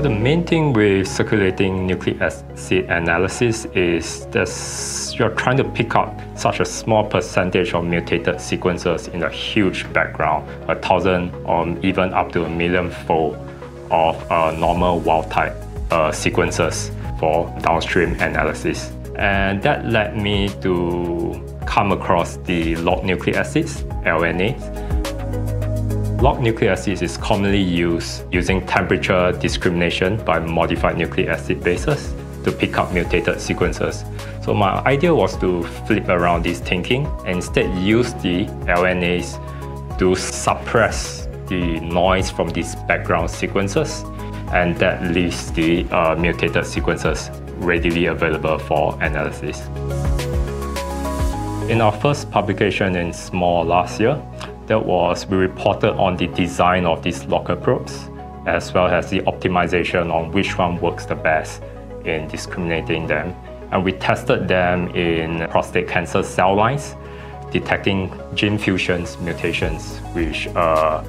So the main thing with circulating nucleic acid analysis is that you're trying to pick up such a small percentage of mutated sequences in a huge background, a thousand or even up to a million fold of uh, normal wild type uh, sequences for downstream analysis. And that led me to come across the locked nucleic acids, LNAs, Locked nucleic acids is commonly used using temperature discrimination by modified nucleic acid bases to pick up mutated sequences. So my idea was to flip around this thinking and instead use the LNAs to suppress the noise from these background sequences and that leaves the uh, mutated sequences readily available for analysis. In our first publication in Small last year, that was we reported on the design of these locker probes as well as the optimization on which one works the best in discriminating them. And we tested them in prostate cancer cell lines, detecting gene fusions mutations, which uh,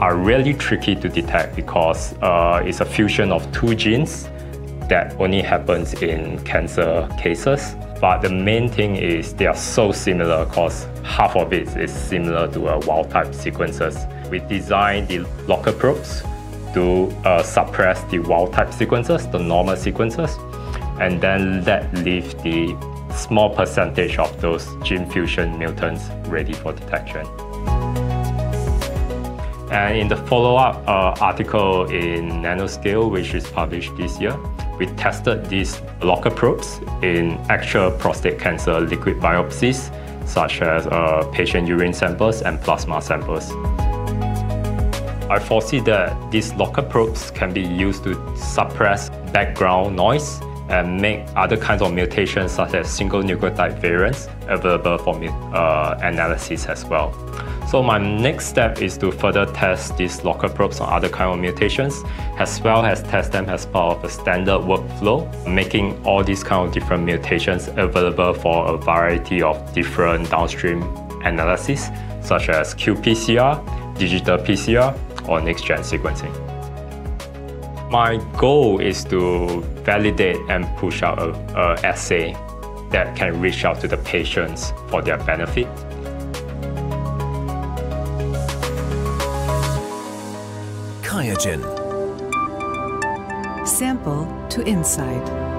are really tricky to detect because uh, it's a fusion of two genes that only happens in cancer cases. But the main thing is they are so similar because half of it is similar to a wild type sequences. We designed the locker probes to uh, suppress the wild type sequences, the normal sequences, and then let leave the small percentage of those gene fusion mutants ready for detection. And in the follow-up uh, article in Nanoscale, which is published this year, we tested these locker probes in actual prostate cancer liquid biopsies, such as uh, patient urine samples and plasma samples. I foresee that these locker probes can be used to suppress background noise and make other kinds of mutations such as single nucleotide variants available for uh, analysis as well. So my next step is to further test these locker probes on other kind of mutations, as well as test them as part of a standard workflow, making all these kind of different mutations available for a variety of different downstream analysis, such as qPCR, digital PCR, or next-gen sequencing. My goal is to validate and push out a, a assay that can reach out to the patients for their benefit Sample to Insight.